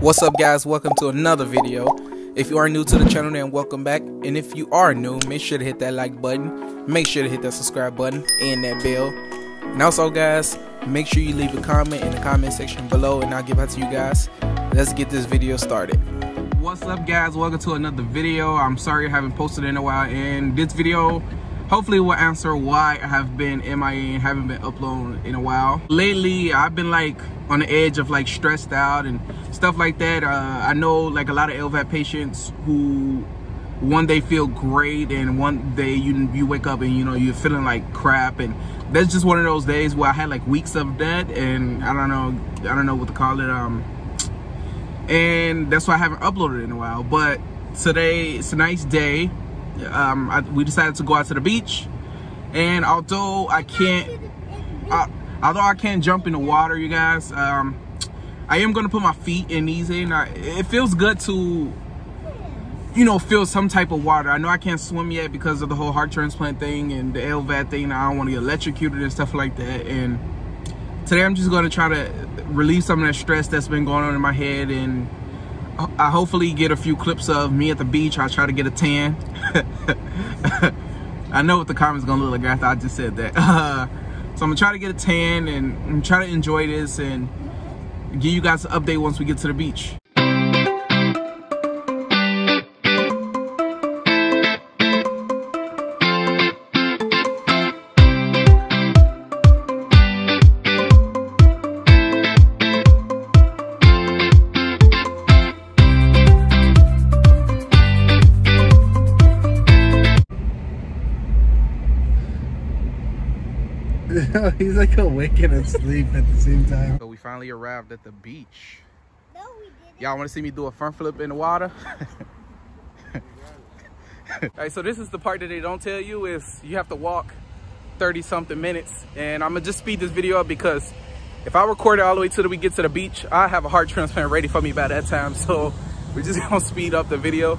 What's up guys, welcome to another video. If you are new to the channel then welcome back. And if you are new, make sure to hit that like button. Make sure to hit that subscribe button and that bell. And also guys, make sure you leave a comment in the comment section below and I'll get back to you guys. Let's get this video started. What's up guys, welcome to another video. I'm sorry I haven't posted in a while and this video hopefully will answer why I have been MIA and haven't been uploading in a while. Lately, I've been like on the edge of like stressed out and stuff like that. Uh, I know like a lot of LVAD patients who one day feel great and one day you you wake up and you know you're feeling like crap and that's just one of those days where I had like weeks of that and I don't know I don't know what to call it um and that's why I haven't uploaded in a while but today it's a nice day um, I, we decided to go out to the beach. And although I can't uh, although I can't jump in the water you guys um, I am gonna put my feet in these in I, it feels good to you know feel some type of water. I know I can't swim yet because of the whole heart transplant thing and the LVAD thing I don't want to get electrocuted and stuff like that. And today I'm just gonna try to relieve some of that stress that's been going on in my head and I hopefully get a few clips of me at the beach. I'll try to get a tan. I know what the comments gonna look like after I just said that. Uh, so I'm gonna try to get a tan and, and try to enjoy this and give you guys an update once we get to the beach. He's like awake and asleep at the same time. So we finally arrived at the beach. No, we didn't. Y'all want to see me do a front flip in the water? All right, so this is the part that they don't tell you is you have to walk 30 something minutes. And I'm gonna just speed this video up because if I record it all the way till we get to the beach, I have a heart transplant ready for me by that time. So we're just gonna speed up the video.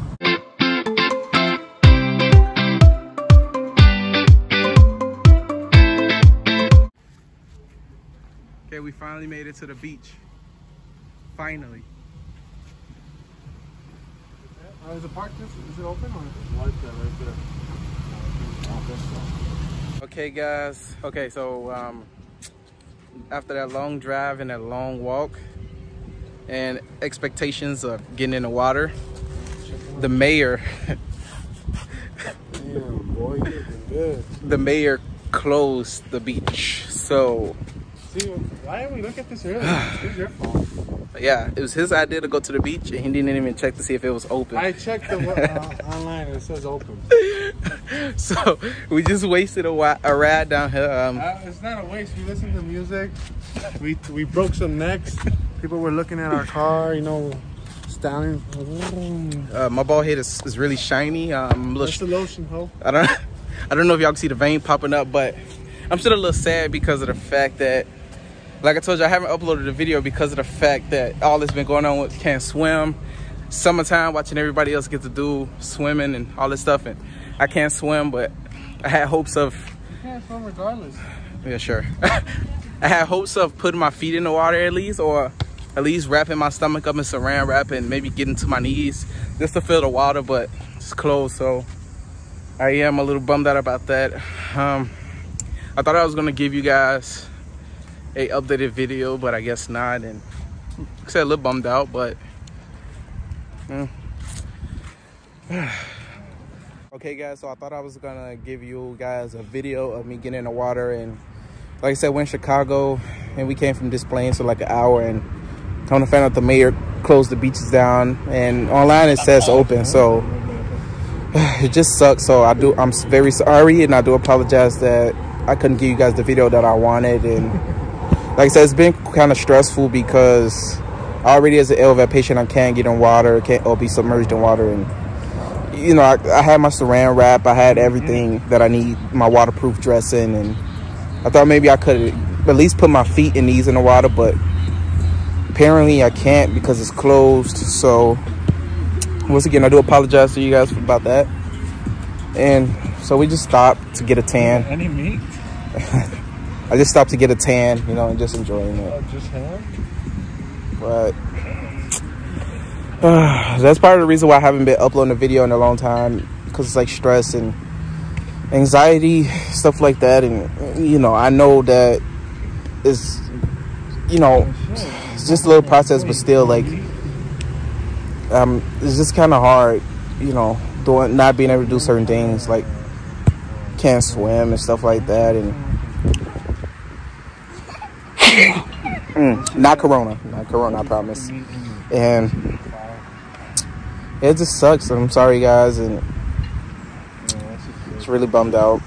Okay, we finally made it to the beach. Finally. Uh, is the park just, is it open or? Right there, right there. Okay guys, okay so um, after that long drive and that long walk and expectations of getting in the water, the mayor, Damn, boy, you're good. the mayor closed the beach. So See, why didn't we look at this earlier? it's your fault. yeah, it was his idea to go to the beach and he didn't even check to see if it was open. I checked the uh, online and it says open. so we just wasted a, wi- a ride down here. Um, Uh, it's not a waste. We listened to music. We we broke some necks. People were looking at our car, you know, styling. uh, my bald head is, is really shiny. Um, I'm a little That's the lotion, ho. I don't I don't know if y'all can see the vein popping up, but I'm still a little sad because of the fact that like I told you, I haven't uploaded a video because of the fact that all that's been going on with can't swim. Summertime, watching everybody else get to do swimming and all this stuff, and I can't swim, but I had hopes of, You can't swim regardless. yeah, sure. I had hopes of putting my feet in the water at least, or at least wrapping my stomach up in saran wrap and maybe getting to my knees just to feel the water, but it's closed, so I am a little bummed out about that. Um, I thought I was gonna give you guys a updated video, but I guess not. And I said, a little bummed out, but. okay, guys. So I thought I was gonna give you guys a video of me getting in the water, and like I said, we're in Chicago, and we came from Des Plaines, so like an hour, and I want to find out the mayor closed the beaches down, and online it says open, so it just sucks. So I do. I'm very sorry, and I do apologize that I couldn't give you guys the video that I wanted. And like I said, it's been kind of stressful because already as an LVAD patient, I can't get in water, can't or be submerged in water, and you know, I, I had my Saran wrap, I had everything mm-hmm. that I need, my waterproof dressing, and I thought maybe I could at least put my feet and knees in the water, but apparently I can't because it's closed. So once again, I do apologize to you guys about that. And so we just stopped to get a tan. Any meat? I just stopped to get a tan, you know, and just enjoying it. just ham? But Uh, that's part of the reason why I haven't been uploading a video in a long time because it's like stress and anxiety, stuff like that. And you know, I know that it's you know it's just a little process, but still like um, it's just kind of hard, you know, doing not being able to do certain things like can't swim and stuff like that and. Mm, not corona not corona i promise and it just sucks. I'm sorry, guys, and it's really bummed out.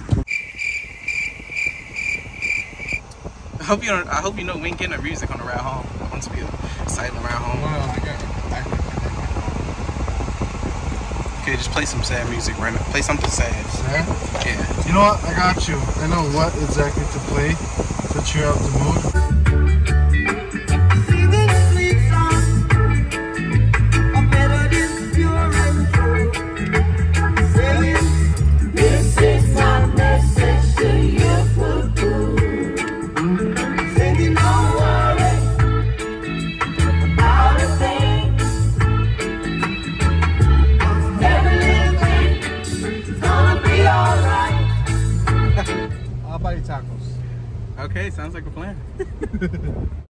I hope you don't. I hope you know we ain't getting no music on the ride home. I want to be a silent ride home. Okay, just play some sad music right now. Play something sad. Sad? Yeah. You know what? I got you. I know what exactly to play to cheer up the mood. Okay, sounds like a plan.